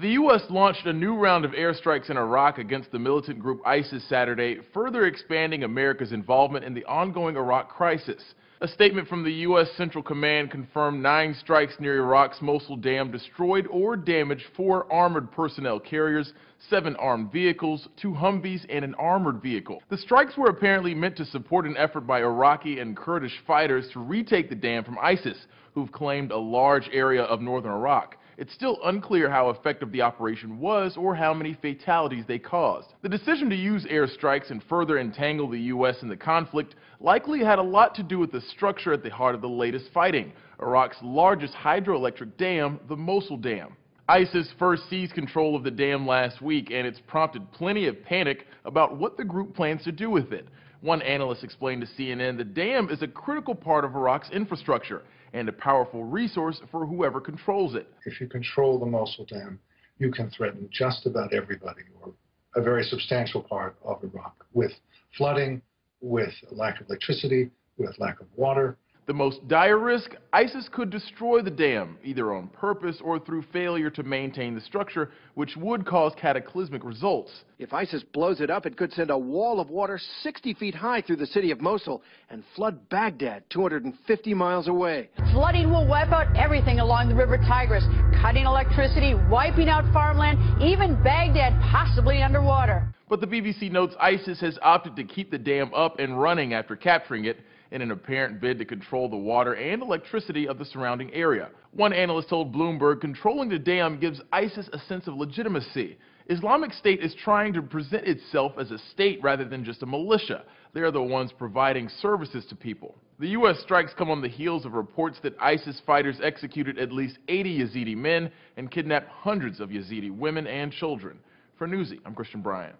The U.S. launched a new round of airstrikes in Iraq against the militant group ISIS Saturday, further expanding America's involvement in the ongoing Iraq crisis. A statement from the U.S. Central Command confirmed nine strikes near Iraq's Mosul Dam destroyed or damaged four armored personnel carriers, seven armed vehicles, two Humvees, and an armored vehicle. The strikes were apparently meant to support an effort by Iraqi and Kurdish fighters to retake the dam from ISIS, who've claimed a large area of northern Iraq. It's still unclear how effective the operation was or how many fatalities they caused. The decision to use airstrikes and further entangle the U.S. in the conflict likely had a lot to do with the structure at the heart of the latest fighting, Iraq's largest hydroelectric dam, the Mosul Dam. ISIS first seized control of the dam last week, and it's prompted plenty of panic about what the group plans to do with it. One analyst explained to CNN the dam is a critical part of Iraq's infrastructure and a powerful resource for whoever controls it. If you control the Mosul Dam, you can threaten just about everybody or a very substantial part of Iraq with flooding, with lack of electricity, with lack of water, the most dire risk, ISIS could destroy the dam, either on purpose or through failure to maintain the structure, which would cause cataclysmic results. If ISIS blows it up, it could send a wall of water 60 feet high through the city of Mosul and flood Baghdad 250 miles away. Flooding will wipe out everything along the river Tigris, cutting electricity, wiping out farmland, even Baghdad possibly underwater. But the BBC notes ISIS has opted to keep the dam up and running after capturing it in an apparent bid to control the water and electricity of the surrounding area. One analyst told Bloomberg controlling the dam gives ISIS a sense of legitimacy. Islamic State is trying to present itself as a state rather than just a militia. They are the ones providing services to people. The U.S. strikes come on the heels of reports that ISIS fighters executed at least 80 Yazidi men and kidnapped hundreds of Yazidi women and children. For Newsy, I'm Christian Bryant.